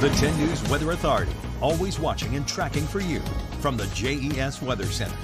The 10 News Weather Authority, always watching and tracking for you from the JES Weather Center.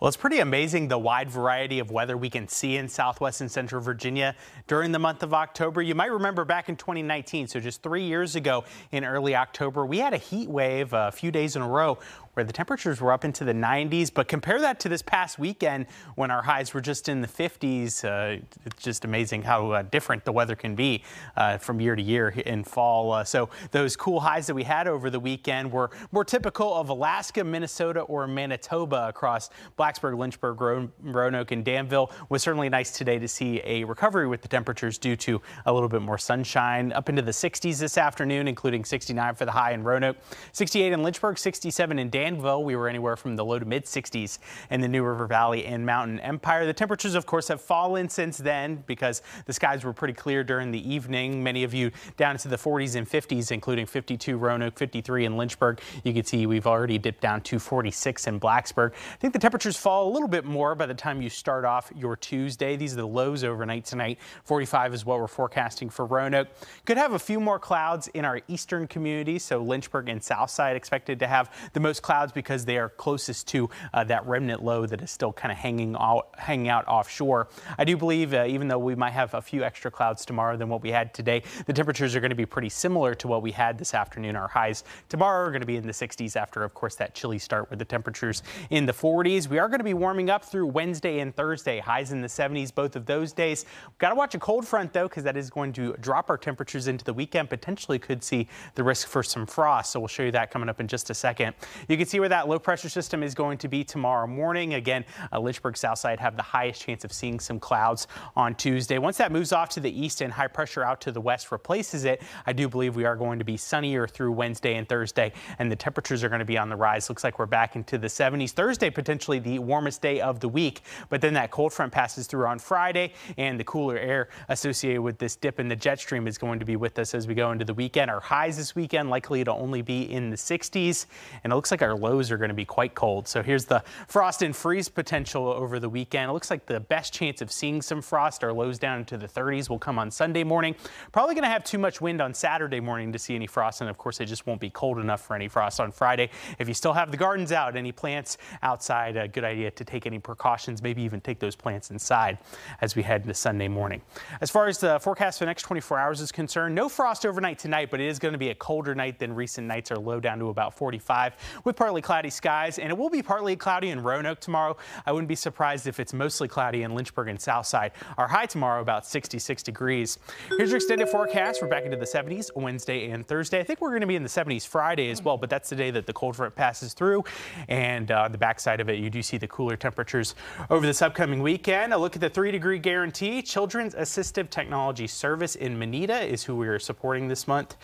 Well, it's pretty amazing the wide variety of weather we can see in southwest and central Virginia during the month of October. You might remember back in 2019, so just three years ago in early October, we had a heat wave a few days in a row where the temperatures were up into the 90s. But compare that to this past weekend when our highs were just in the 50s. Uh, it's just amazing how uh, different the weather can be uh, from year to year in fall. Uh, so those cool highs that we had over the weekend were more typical of Alaska, Minnesota, or Manitoba across Blacksburg, Lynchburg, Roanoke, and Danville. It was certainly nice today to see a recovery with the temperatures due to a little bit more sunshine up into the 60s this afternoon, including 69 for the high in Roanoke, 68 in Lynchburg, 67 in Danville. Danville, we were anywhere from the low to mid 60s in the New River Valley and Mountain Empire. The temperatures, of course, have fallen since then because the skies were pretty clear during the evening. Many of you down into the 40s and 50s, including 52 Roanoke, 53 in Lynchburg. You can see we've already dipped down to 46 in Blacksburg. I think the temperatures fall a little bit more by the time you start off your Tuesday. These are the lows overnight tonight. 45 is what we're forecasting for Roanoke. Could have a few more clouds in our eastern communities, so Lynchburg and Southside expected to have the most clouds clouds because they are closest to uh, that remnant low that is still kind of hanging out, hanging out offshore. I do believe, uh, even though we might have a few extra clouds tomorrow than what we had today, the temperatures are going to be pretty similar to what we had this afternoon. Our highs tomorrow are going to be in the 60s after, of course, that chilly start with the temperatures in the 40s. We are going to be warming up through Wednesday and Thursday, highs in the 70s both of those days. We've Got to watch a cold front, though, because that is going to drop our temperatures into the weekend. Potentially could see the risk for some frost. So we'll show you that coming up in just a second. You can see where that low pressure system is going to be tomorrow morning. Again, uh, Lynchburg Southside have the highest chance of seeing some clouds on Tuesday. Once that moves off to the east and high pressure out to the west replaces it, I do believe we are going to be sunnier through Wednesday and Thursday, and the temperatures are going to be on the rise. Looks like we're back into the 70s. Thursday, potentially the warmest day of the week, but then that cold front passes through on Friday, and the cooler air associated with this dip in the jet stream is going to be with us as we go into the weekend. Our highs this weekend likely to only be in the 60s, and it looks like our lows are going to be quite cold. So here's the frost and freeze potential over the weekend. It looks like the best chance of seeing some frost, our lows down into the 30s, will come on Sunday morning. Probably going to have too much wind on Saturday morning to see any frost, and of course, it just won't be cold enough for any frost on Friday. If you still have the gardens out, any plants outside, a good idea to take any precautions, maybe even take those plants inside as we head into Sunday morning. As far as the forecast for the next 24 hours is concerned, no frost overnight tonight, but it is going to be a colder night than recent nights. Are low down to about 45 with partly cloudy skies, and it will be partly cloudy in Roanoke tomorrow. I wouldn't be surprised if it's mostly cloudy in Lynchburg and Southside. Our high tomorrow about 66 degrees. Here's your extended forecast. We're back into the 70s Wednesday and Thursday. I think we're going to be in the 70s Friday as well, but that's the day that the cold front passes through. And uh, the backside of it, you do see the cooler temperatures over this upcoming weekend. A look at the three degree guarantee. Children's Assistive Technology Service in Moneta is who we are supporting this month.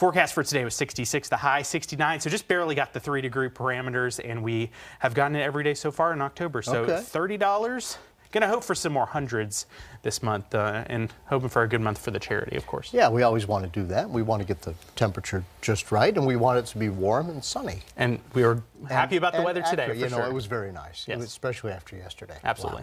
Forecast for today was 66, the high 69, so just barely got the three degree parameters, and we have gotten it every day so far in October. So okay. $30. Gonna hope for some more hundreds this month uh, and hoping for a good month for the charity, of course. Yeah, we always want to do that. We want to get the temperature just right and we want it to be warm and sunny. And we were happy and, about the weather today. you know, sure. it was very nice, yes. especially after yesterday. Absolutely. Wow.